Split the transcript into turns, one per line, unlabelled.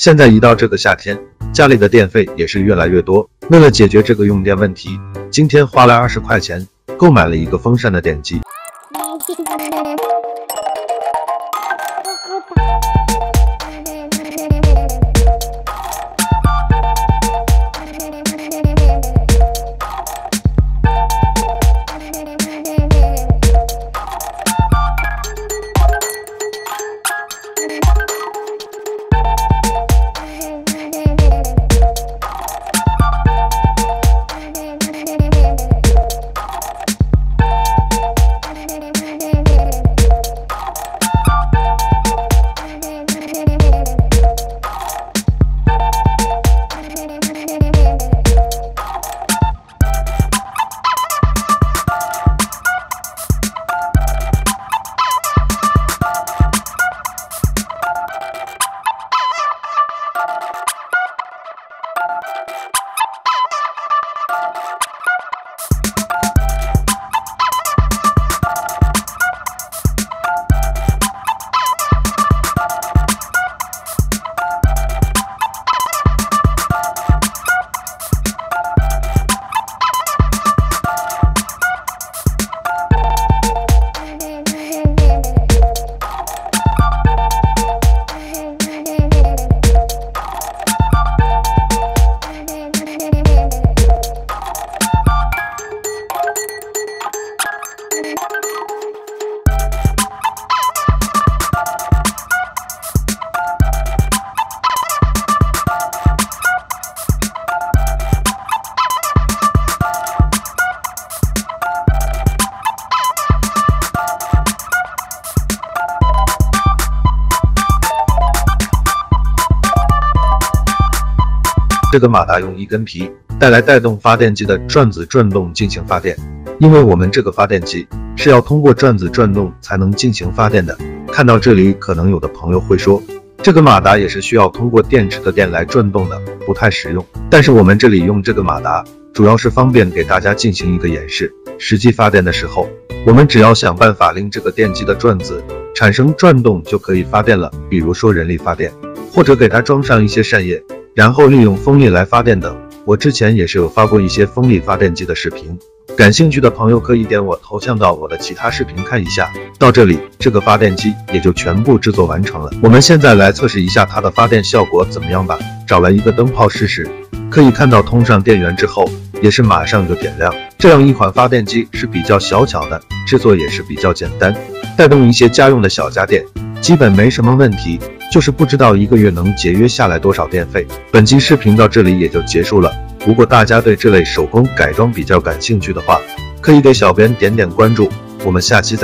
现在一到这个夏天，家里的电费也是越来越多。为了解决这个用电问题，今天花了二十块钱购买了一个风扇的电机。这个马达用一根皮带来带动发电机的转子转动进行发电，因为我们这个发电机是要通过转子转动才能进行发电的。看到这里，可能有的朋友会说，这个马达也是需要通过电池的电来转动的，不太实用。但是我们这里用这个马达，主要是方便给大家进行一个演示。实际发电的时候，我们只要想办法令这个电机的转子产生转动，就可以发电了。比如说人力发电，或者给它装上一些扇叶。然后利用风力来发电等，我之前也是有发过一些风力发电机的视频，感兴趣的朋友可以点我头像到我的其他视频看一下。到这里，这个发电机也就全部制作完成了。我们现在来测试一下它的发电效果怎么样吧。找来一个灯泡试试，可以看到通上电源之后，也是马上就点亮。这样一款发电机是比较小巧的，制作也是比较简单，带动一些家用的小家电，基本没什么问题。就是不知道一个月能节约下来多少电费。本期视频到这里也就结束了。如果大家对这类手工改装比较感兴趣的话，可以给小编点点关注。我们下期再。